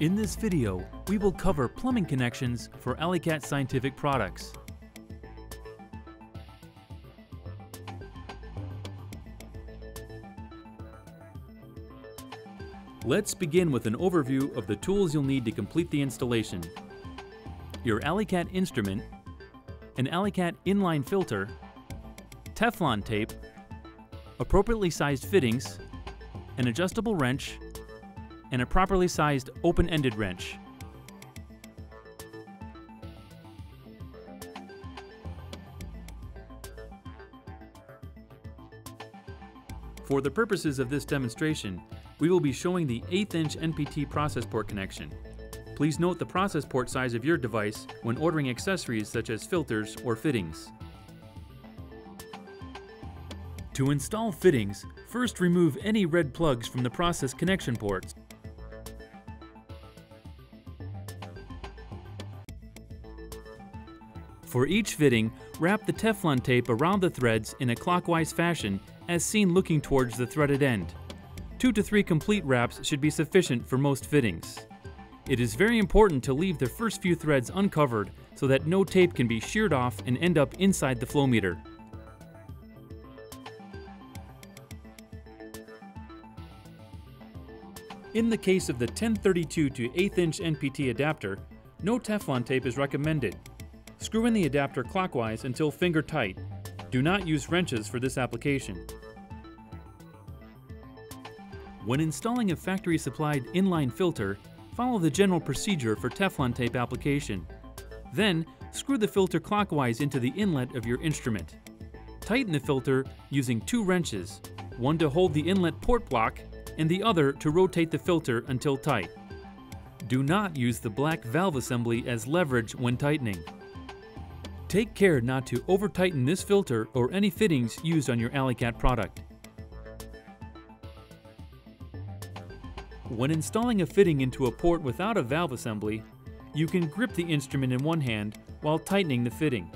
In this video, we will cover plumbing connections for Alicat Scientific products. Let's begin with an overview of the tools you'll need to complete the installation. Your Alicat instrument, an Alicat inline filter, Teflon tape, appropriately sized fittings, an adjustable wrench, and a properly sized open-ended wrench. For the purposes of this demonstration, we will be showing the 8th inch NPT process port connection. Please note the process port size of your device when ordering accessories such as filters or fittings. To install fittings, first remove any red plugs from the process connection ports. For each fitting, wrap the Teflon tape around the threads in a clockwise fashion as seen looking towards the threaded end. Two to three complete wraps should be sufficient for most fittings. It is very important to leave the first few threads uncovered so that no tape can be sheared off and end up inside the flow meter. In the case of the 1032 to 8th inch NPT adapter, no Teflon tape is recommended Screw in the adapter clockwise until finger tight. Do not use wrenches for this application. When installing a factory supplied inline filter, follow the general procedure for Teflon tape application. Then, screw the filter clockwise into the inlet of your instrument. Tighten the filter using two wrenches, one to hold the inlet port block and the other to rotate the filter until tight. Do not use the black valve assembly as leverage when tightening. Take care not to over tighten this filter or any fittings used on your Alicat product. When installing a fitting into a port without a valve assembly, you can grip the instrument in one hand while tightening the fitting.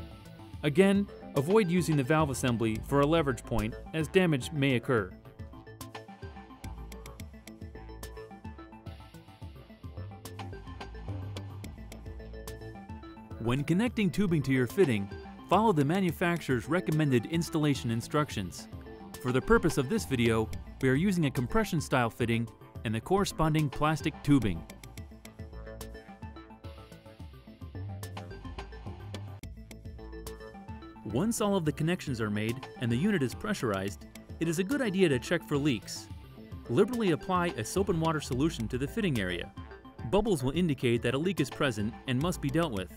Again, avoid using the valve assembly for a leverage point as damage may occur. When connecting tubing to your fitting, follow the manufacturer's recommended installation instructions. For the purpose of this video, we are using a compression style fitting and the corresponding plastic tubing. Once all of the connections are made and the unit is pressurized, it is a good idea to check for leaks. Liberally apply a soap and water solution to the fitting area. Bubbles will indicate that a leak is present and must be dealt with.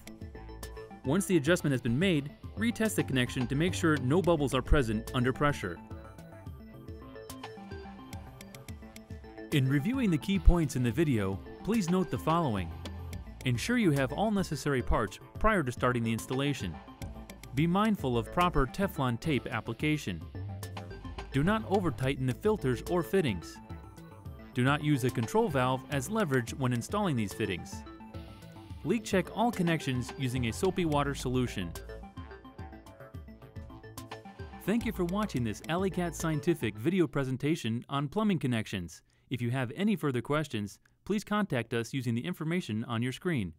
Once the adjustment has been made, retest the connection to make sure no bubbles are present under pressure. In reviewing the key points in the video, please note the following. Ensure you have all necessary parts prior to starting the installation. Be mindful of proper Teflon tape application. Do not over-tighten the filters or fittings. Do not use a control valve as leverage when installing these fittings. Leak check all connections using a soapy water solution. Thank you for watching this Alicat Scientific video presentation on plumbing connections. If you have any further questions, please contact us using the information on your screen.